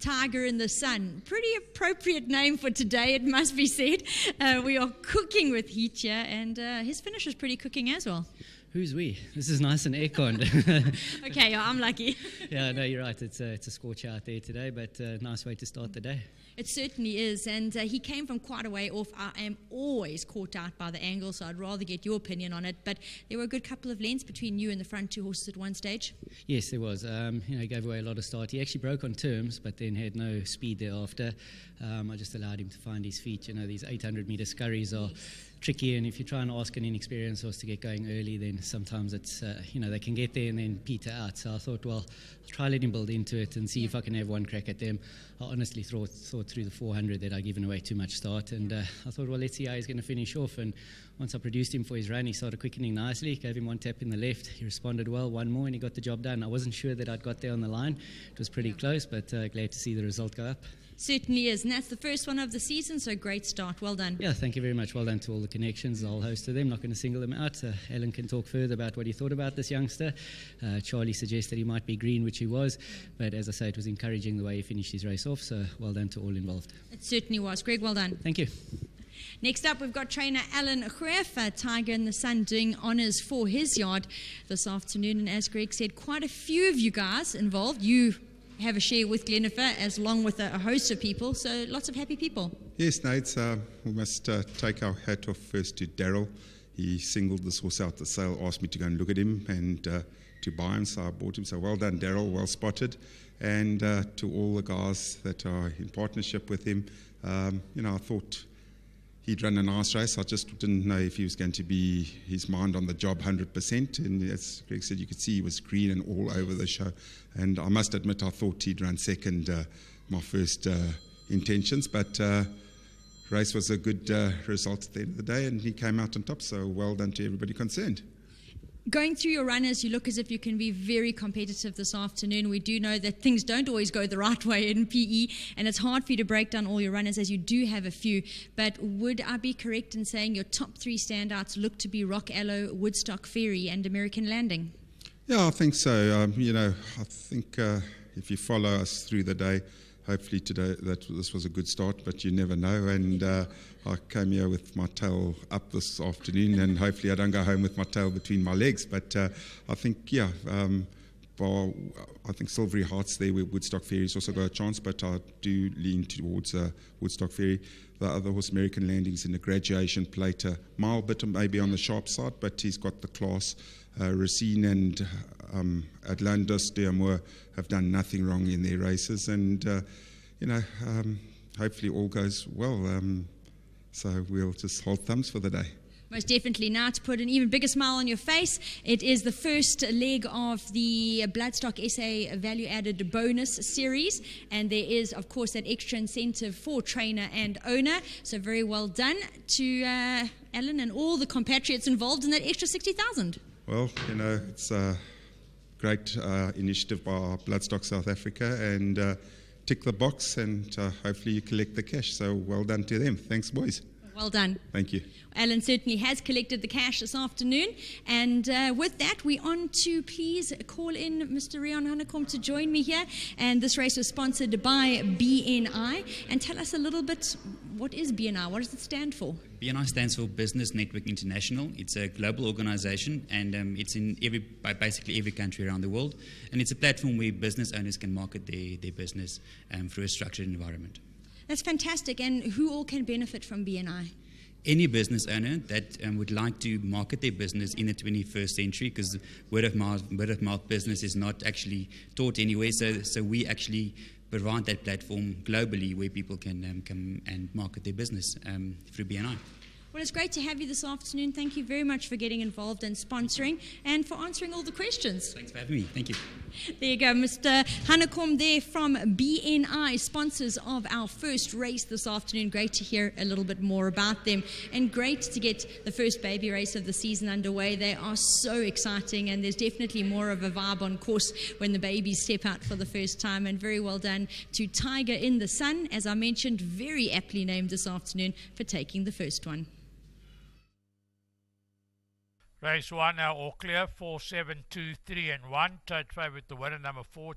Tiger in the Sun. Pretty appropriate name for today, it must be said. Uh, we are cooking with heat here, and uh, his finish was pretty cooking as well. Who's we? This is nice and airconned. okay, I'm lucky. yeah, no, you're right. It's a, it's a scorcher out there today, but a nice way to start the day. It certainly is. And uh, he came from quite a way off. I am always caught out by the angle, so I'd rather get your opinion on it. But there were a good couple of lengths between you and the front two horses at one stage. Yes, there was. Um, you know, he gave away a lot of start. He actually broke on terms, but then had no speed thereafter. Um, I just allowed him to find his feet. You know, these 800 meter scurries are tricky, and if you try and ask an inexperienced horse to get going early, then sometimes it's uh, you know they can get there and then peter out. So I thought, well, I'll try let him build into it and see if I can have one crack at them. I honestly thought thought through the 400 that I'd given away too much start, and uh, I thought, well, let's see how he's going to finish off. And once I produced him for his run, he started quickening nicely. Gave him one tap in the left. He responded well. One more, and he got the job done. I wasn't sure that I'd got there on the line. It was pretty yeah. close, but uh, glad to see the result go up. Certainly is. And that's the first one of the season, so great start. Well done. Yeah, thank you very much. Well done to all the connections, a whole host of them. Not going to single them out. Uh, Alan can talk further about what he thought about this youngster. Uh, Charlie suggested he might be green, which he was. But as I say, it was encouraging the way he finished his race off, so well done to all involved. It certainly was. Greg, well done. Thank you. Next up, we've got trainer Alan uh, Tiger in the Sun, doing honours for his yard this afternoon. And as Greg said, quite a few of you guys involved. You have a share with Glendifer as long with a, a, host of people. So lots of happy people. Yes, Nate. Uh, we must uh, take our hat off first to Daryl. He singled this horse out the sale, asked me to go and look at him and uh, to buy him. So I bought him. So well done, Daryl. Well spotted. And uh, to all the guys that are in partnership with him, um, you know, I thought he'd run a nice race. I just didn't know if he was going to be his mind on the job 100%. And as Greg said, you could see he was green and all over the show. And I must admit, I thought he'd run second, uh, my first uh, intentions. But uh, race was a good uh, result at the end of the day, and he came out on top. So well done to everybody concerned going through your runners, you look as if you can be very competitive this afternoon. We do know that things don't always go the right way in PE, and it's hard for you to break down all your runners as you do have a few. But would I be correct in saying your top three standouts look to be Rock Aloe, Woodstock Ferry, and American Landing? Yeah, I think so. Um, you know, I think uh, if you follow us through the day, hopefully today that this was a good start, but you never know. And uh, I came here with my tail up this afternoon, and hopefully I don't go home with my tail between my legs. But uh, I think, yeah. Um, bar, I think Silvery Hearts there with Woodstock Ferry's also got a chance, but I do lean towards uh, Woodstock Ferry. The other horse, American Landings, in the graduation plate, a mile bit maybe on the sharp side, but he's got the class. Uh, Racine and um, Atlantis Deamore have done nothing wrong in their races, and uh, you know, um, hopefully all goes well. Um, so we'll just hold thumbs for the day. Most definitely. Now, to put an even bigger smile on your face, it is the first leg of the Bloodstock SA Value Added Bonus Series. And there is, of course, that extra incentive for trainer and owner. So, very well done to uh, Alan and all the compatriots involved in that extra 60,000. Well, you know, it's a great uh, initiative by Bloodstock South Africa. And uh, tick the box, and uh, hopefully, you collect the cash. So, well done to them. Thanks, boys. Well done. Thank you. Alan certainly has collected the cash this afternoon. And uh, with that, we're on to please call in Mr. Rian Hanekom to join me here. And this race was sponsored by BNI. And tell us a little bit what is BNI? What does it stand for? BNI stands for Business Network International. It's a global organization and um, it's in every, basically every country around the world. And it's a platform where business owners can market their, their business um, through a structured environment. That's fantastic. And who all can benefit from BNI? Any business owner that um, would like to market their business in the 21st century, because word of mouth, word of mouth business is not actually taught anywhere. So, so we actually provide that platform globally where people can um, come and market their business um, through BNI. Well, it's great to have you this afternoon. Thank you very much for getting involved and sponsoring and for answering all the questions. Thanks for having me. Thank you. There you go, Mr. Hanekom there from BNI, sponsors of our first race this afternoon. Great to hear a little bit more about them and great to get the first baby race of the season underway. They are so exciting and there's definitely more of a vibe on course when the babies step out for the first time. And very well done to Tiger in the Sun, as I mentioned, very aptly named this afternoon for taking the first one. Race one now all clear, four, seven, two, three, and one. Tote favourite with the winner number four.